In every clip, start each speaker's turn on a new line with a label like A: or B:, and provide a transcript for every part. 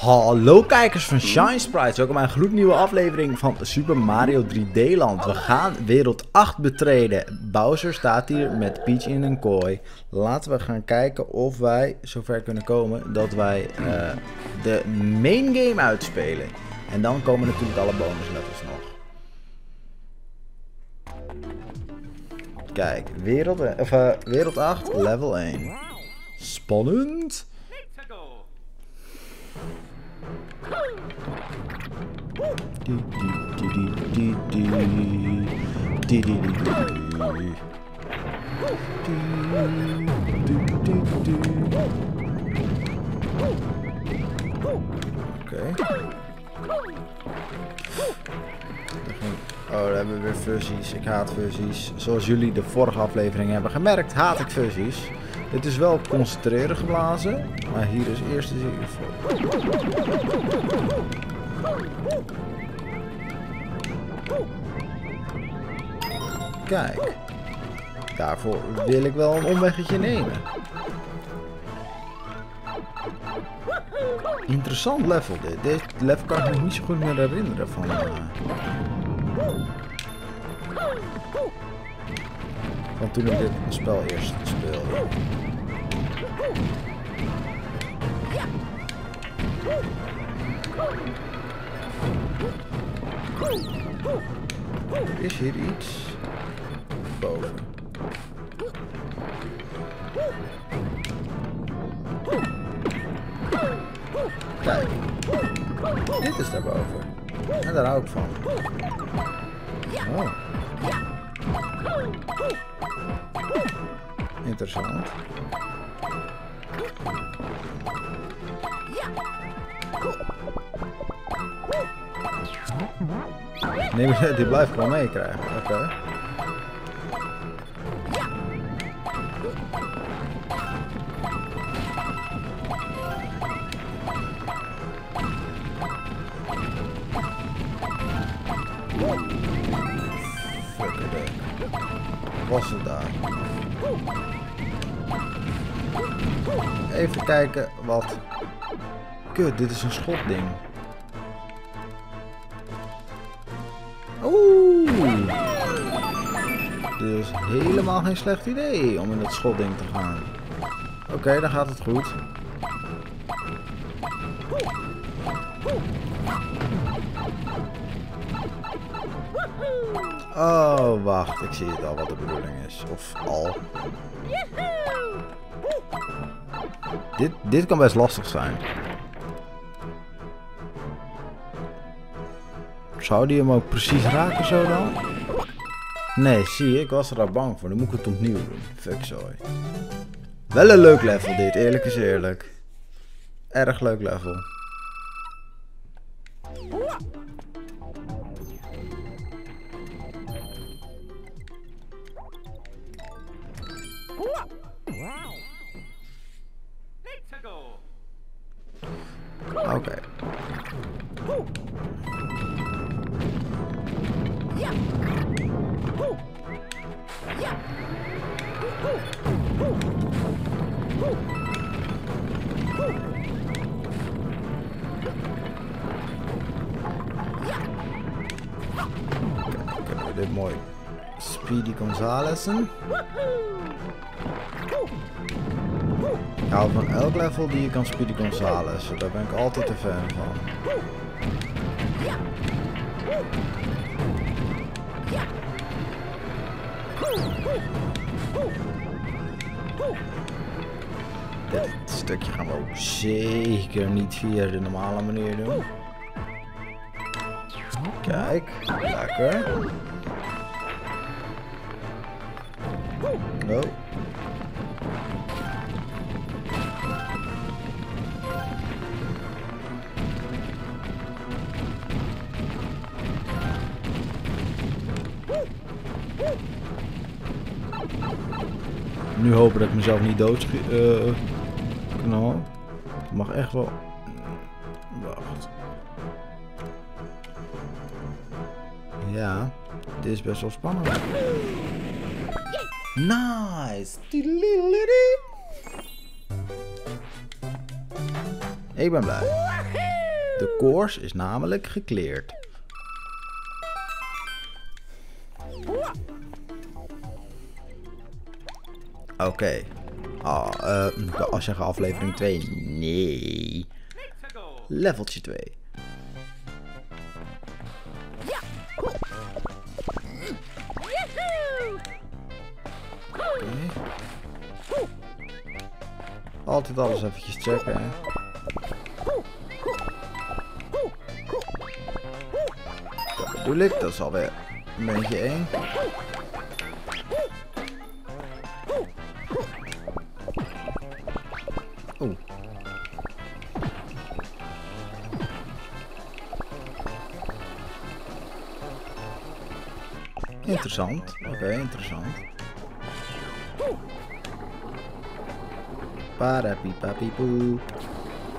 A: Hallo kijkers van Shine Sprites, welkom bij een gloednieuwe aflevering van Super Mario 3D Land. We gaan wereld 8 betreden. Bowser staat hier met Peach in een kooi. Laten we gaan kijken of wij zover kunnen komen dat wij uh, de main game uitspelen. En dan komen natuurlijk alle bonus levels nog. Kijk, wereld, of, uh, wereld 8, level 1. Spannend. Oké. Oh, daar hebben we weer fusies. Ik haat fusies. Zoals jullie de vorige aflevering hebben gemerkt, haat ik fusies. Dit is wel concentreren geblazen, maar hier is eerst eens even. Kijk, daarvoor wil ik wel een omweggetje nemen. Interessant level dit. Dit level kan ik me niet zo goed meer herinneren van... Uh... Van toen ik dit spel eerst speelde. Is hier iets boven? Kijk, dit is daarboven. En daar hou ik van. Oh. Interessant. Nee, die blijft gewoon meekrijgen. Oké. Okay. Was het daar? Even kijken wat. Kut, dit is een schotding. Oeh. Is helemaal geen slecht idee om in het schotding te gaan. Oké, dan gaat het goed. Oh, wacht. Ik zie het al wat de bedoeling is. Of al. Dit, dit kan best lastig zijn. Zou die hem ook precies raken zo dan? Nee, zie je, ik was er al bang voor. Dan moet ik het opnieuw doen. Fuck zooi. Wel een leuk level dit, eerlijk is eerlijk. Erg leuk level. Oké. Okay. Kijk, dit mooi. Speedy Gonzalessen. Ik hou van elk level die je kan Speedy Gonzales. Daar ben ik altijd een fan van. Dit stukje gaan we ook zeker niet via de normale manier doen. Kijk, lekker. Oh. Nu hopen dat ik mezelf niet dood uh, knal. Mag echt wel. Wacht. Ja, dit is best wel spannend. Nice! Ik ben blij. De course is namelijk gekleerd. Oké. Ah, eh, moet ik al zeggen aflevering 2? Nee. Leveltje 2. Oké. Altijd alles eventjes checken, hè. Dat bedoel ik, dat is alweer een beetje één. Interessant. Oké, interessant. Parapipapipoep.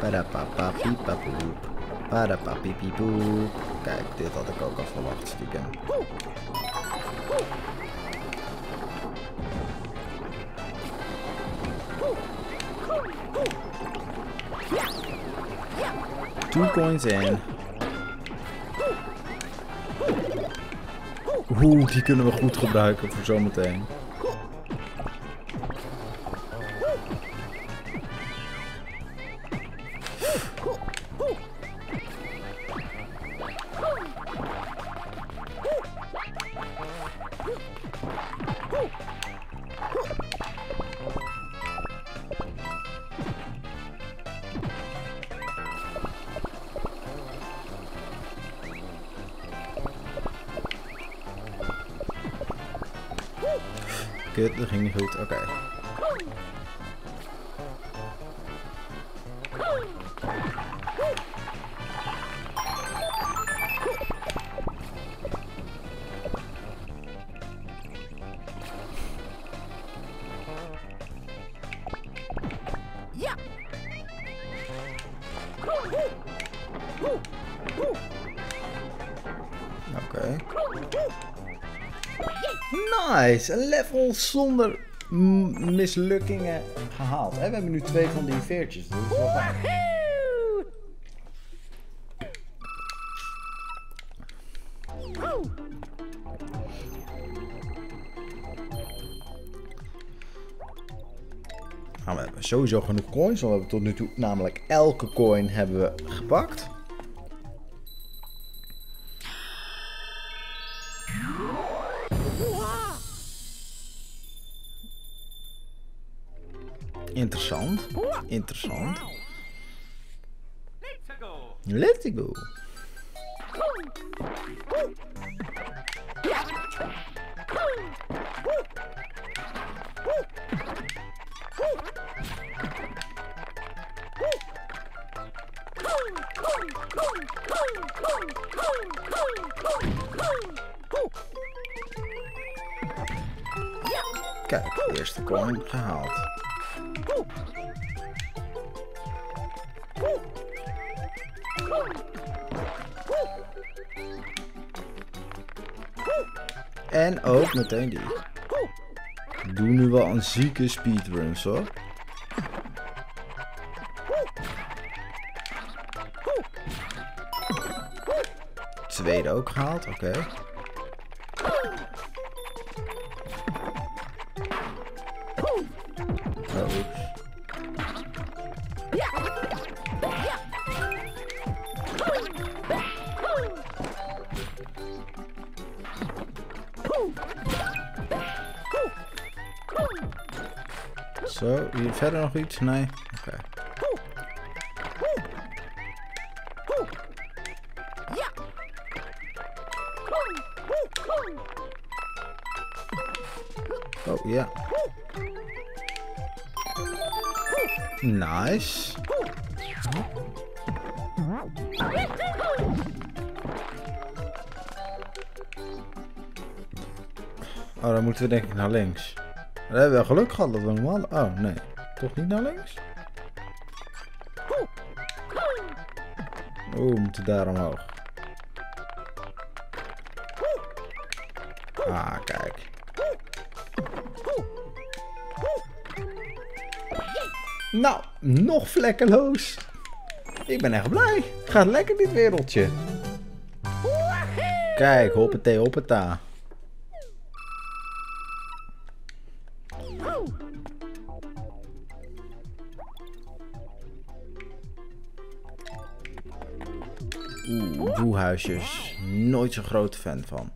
A: Parapapapipapoep. Parapapipipoep. Kijk, dit had ik ook al verwacht stiekem. Two coins in. Oeh, die kunnen we goed gebruiken voor zometeen. Een level zonder mislukkingen gehaald. We hebben nu twee van die veertjes. Fijn. Nou, we hebben sowieso genoeg coins. want We hebben tot nu toe namelijk elke coin hebben we gepakt. Interessant. Interessant. Let's go. Kijk, de eerste coin gehaald. En ook meteen die. Doe nu wel een zieke speedruns hoor. Tweede ook gehaald, oké. Zo, hier verder nog iets? Nee? Oké. Oh, ja. Nice. Oh, dan moeten we denk ik links. We hebben wel geluk gehad dat we normaal... Oh, nee. Toch niet naar links? Oeh, we moeten daar omhoog. Ah, kijk. Nou, nog vlekkeloos. Ik ben echt blij. Gaat lekker dit wereldje. Kijk, hoppatee, hoppata. Oeh, broehuisjes. Nooit zo'n grote fan van.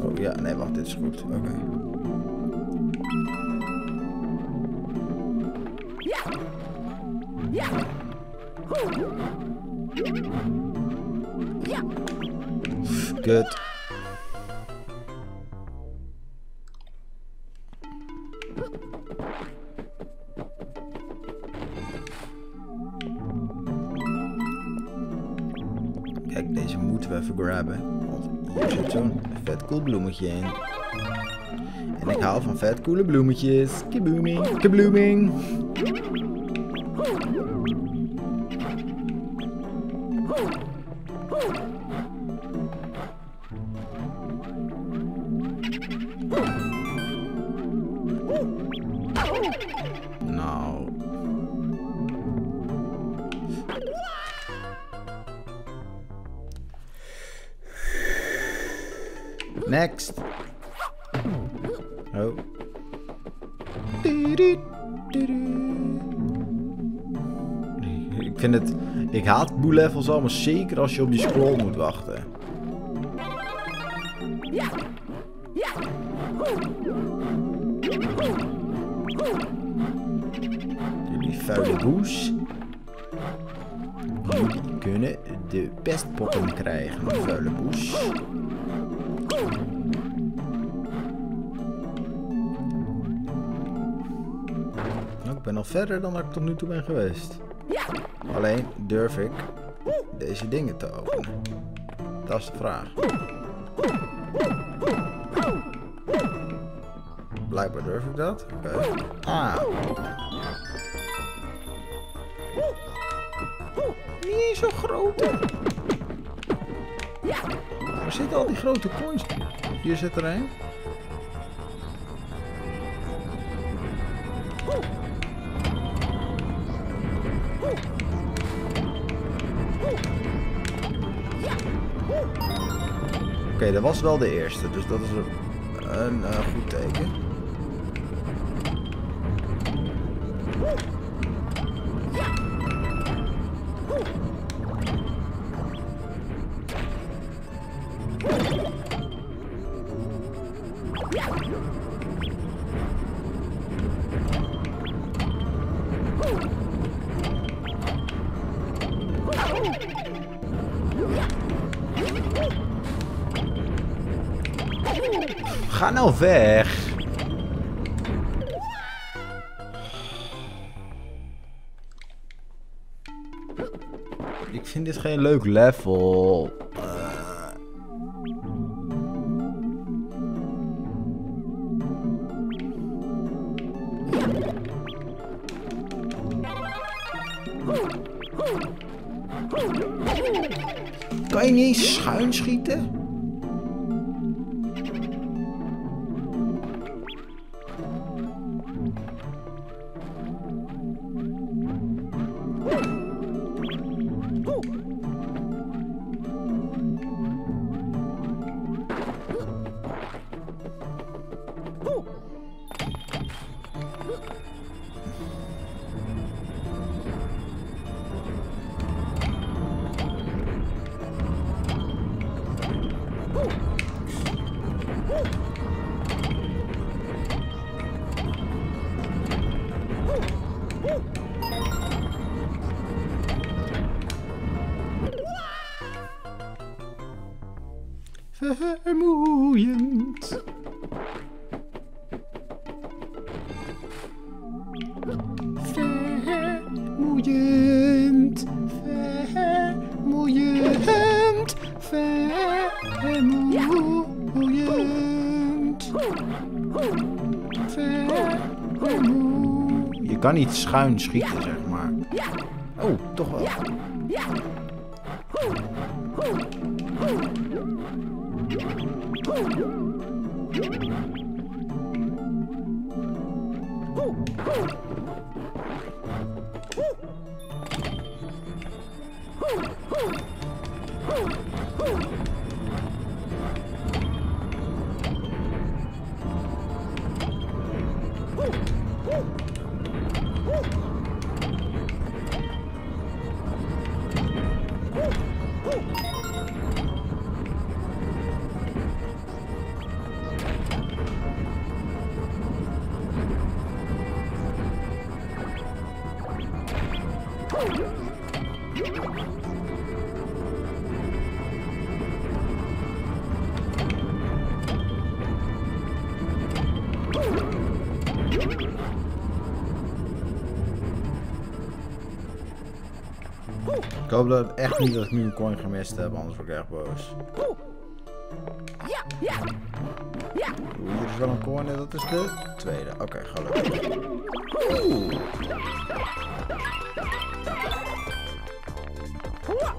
A: Oh ja, nee, wacht, dit is goed. Oké. Kijk, deze moeten we even grabben. Want hier zit zo'n vet cool bloemetje in. En ik hou van vet coole bloemetjes. Kabooming, kablooming. Nou. Next. Oh. Ik vind het... Ik haat boel levels allemaal zeker als je op die scroll moet wachten. Jullie vuile boes. Jullie kunnen de pestpokken krijgen, vuile boes. Ben al verder dan ik tot nu toe ben geweest. Alleen durf ik deze dingen te openen? Dat is de vraag. Blijkbaar durf ik dat. Oké. Ah. Niet eens zo grote. Waar zitten al die grote coins? Hier zit er een. Oké, dat was wel de eerste, dus dat is een, een eh, goed teken. Ga nou weg. Ik vind dit geen leuk level. Kan je niet eens schuin schieten? Vermoeiend. Vermoeiend. Vermoeiend. Vermoeiend. Je kan niet schuin schieten, zeg maar. Oh, toch wel. Thank you. Hoop dat echt niet dat ik nu een coin gemist heb, anders word ik erg boos. Oeh, hier is wel een coin en dat is de tweede. Oké, gelukkig. Oeh. Nou,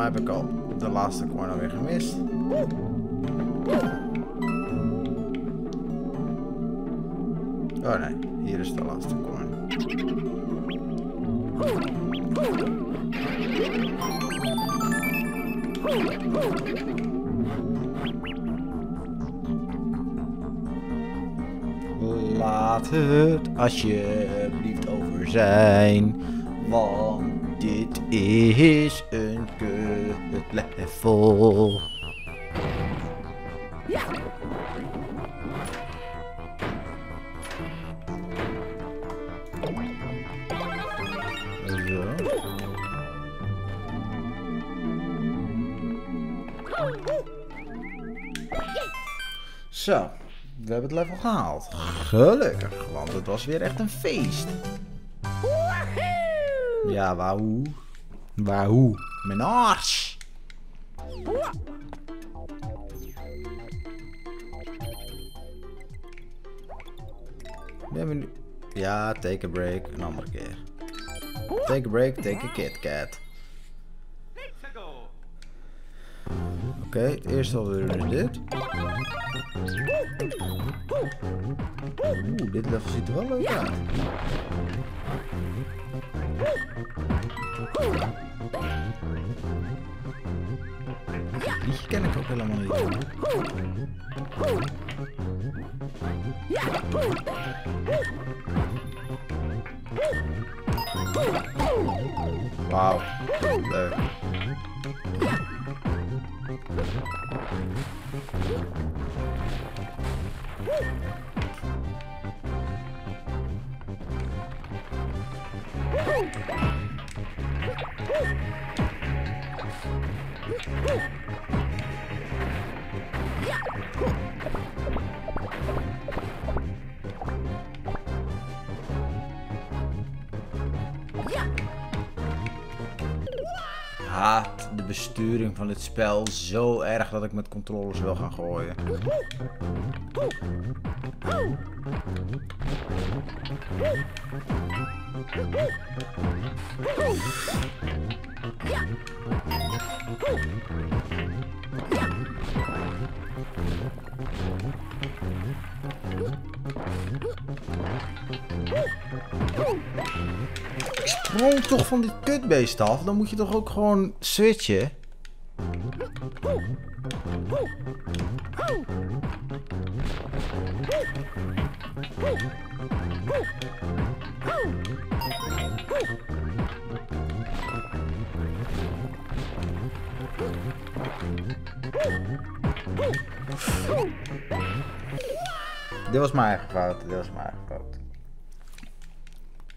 A: mij heb ik al de laatste coin alweer gemist. Oh nee, hier is de laatste coin. Laat het alsjeblieft over zijn, want dit is een kut level. Zo. Zo, we hebben het level gehaald. Gelukkig, want het was weer echt een feest. Ja, wauw. Wauw. Mijn ars. Nu... Ja, take a break. Een andere keer. Take a break, take a Kit Kat. Oké, eerst hadden we dit. Oeh, dit level ziet er wel leuk uit. Dit liedje ken ik ook helemaal niet. Haat de besturing van dit spel zo erg dat ik met controllers wil gaan gooien. Sprong toch van dit kutbeest af? Dan moet je toch ook gewoon switchen? Dit was mijn eigen fout. Dit was mijn eigen fout.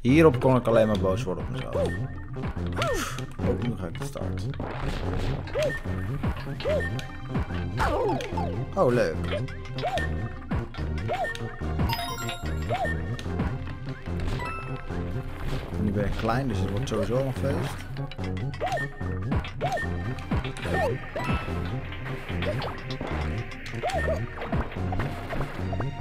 A: Hierop kon ik alleen maar boos worden op mezelf. Nu ga ik de start. Oh, leuk. Nu ben ik klein, dus het wordt sowieso een feest.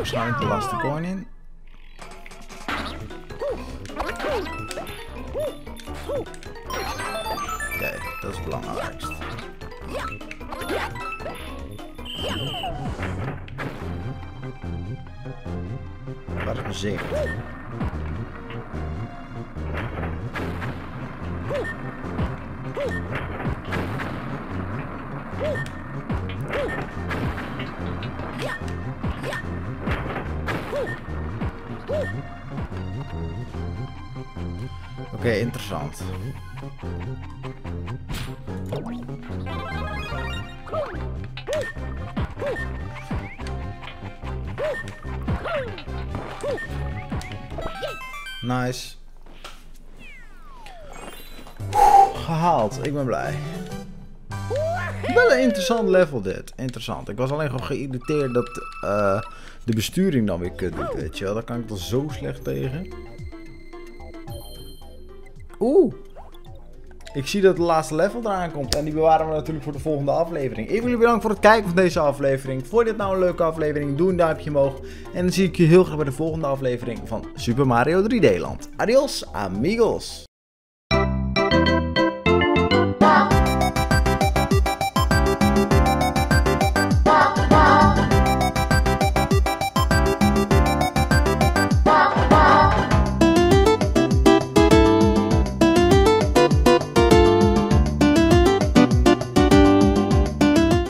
A: waarschijnlijk de laatste coin in. Oké, dat is het belangrijkste. Waar is mijn zicht? Oké, interessant. Nice. Gehaald, ik ben blij. Wel een interessant level dit. Interessant. Ik was alleen gewoon geïrriteerd dat eh, de besturing dan weer kut doet, weet je wel. Daar kan ik dan zo slecht tegen. Oeh. Ik zie dat het laatste level eraan komt. En die bewaren we natuurlijk voor de volgende aflevering. Ik wil jullie bedanken voor het kijken van deze aflevering. Vond je dit nou een leuke aflevering? Doe een duimpje omhoog. En dan zie ik je heel graag bij de volgende aflevering van Super Mario 3D Land. Adios, amigos.